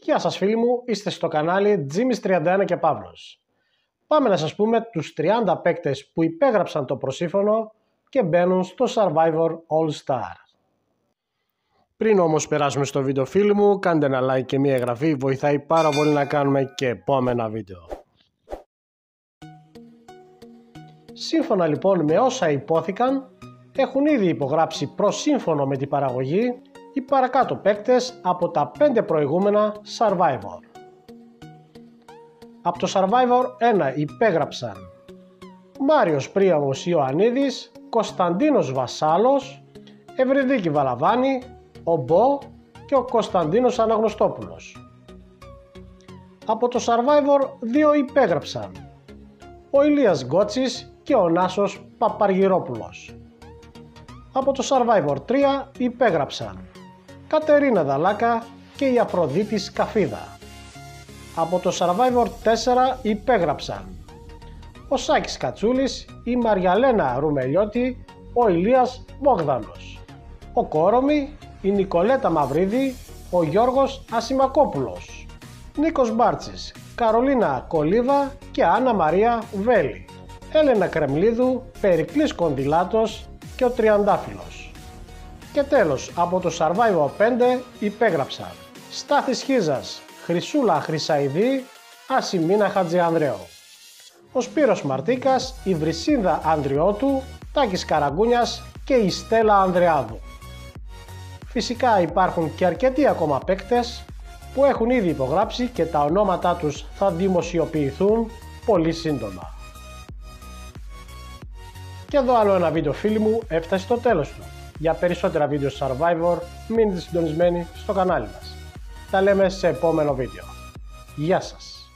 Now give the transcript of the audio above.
Γεια σας φίλοι μου, είστε στο κανάλι Jimmy's31 και Παύλος. Πάμε να σας πούμε τους 30 παίκτες που υπέγραψαν το προσύφωνο και μπαίνουν στο Survivor All Star. Πριν όμως περάσουμε στο βίντεο φίλοι μου, κάντε ένα like και μια εγγραφή, βοηθάει πάρα πολύ να κάνουμε και επόμενα βίντεο. Σύμφωνα λοιπόν με όσα υπόθηκαν, έχουν ήδη υπογράψει προσύμφωνο με την παραγωγή οι παρακάτω παίκτες από τα 5 προηγούμενα Survivor. Από το Survivor 1 υπέγραψαν Μάριος Πρίαμος Ιωαννίδης, Κωνσταντίνος Βασάλος, Ευρυδίκη Βαλαβάνη, ο Μπό και ο Κωνσταντίνος Αναγνωστόπουλος. Από το Survivor 2 υπέγραψαν ο Ηλίας Γκότσης και ο Νάσος Παπαργυρόπουλος. Από το Survivor 3 υπέγραψαν Κατερίνα Δαλάκα και η Αφροδίτης Σκαφίδα. Από το Survivor 4 υπέγραψαν ο Σάκης Κατσούλης, η Μαριαλένα Ρουμελιώτη, ο Ηλίας Μπόγδανος, ο Κόρομη, η Νικολέτα Μαυρίδη, ο Γιώργος Ασημακόπουλος, Νίκος Μπάρτσης, Καρολίνα Κολίβα και Άννα Μαρία Βέλη, Έλενα Κρεμλίδου, Περικλής Κοντιλάτος και ο Τριαντάφυλλος. Και τέλος, από το Survivor 5 υπέγραψα Στάθης Χίζας, Χρυσούλα Χρυσαϊδή, Ασημίνα Χατζιανδρέου. Ο Σπύρος Μαρτίκας, η Βρυσίνδα Ανδριώτου, Τάκης Καραγκούνιας και η Στέλλα Ανδρεάδου. Φυσικά υπάρχουν και αρκετοί ακόμα παίκτες που έχουν ήδη υπογράψει και τα ονόματά τους θα δημοσιοποιηθούν πολύ σύντομα. Και εδώ άλλο ένα βίντεο φίλοι μου έφτασε στο τέλος του. Για περισσότερα βίντεο Survivor μείνετε συντονισμένοι στο κανάλι μας. Τα λέμε σε επόμενο βίντεο. Γεια σας!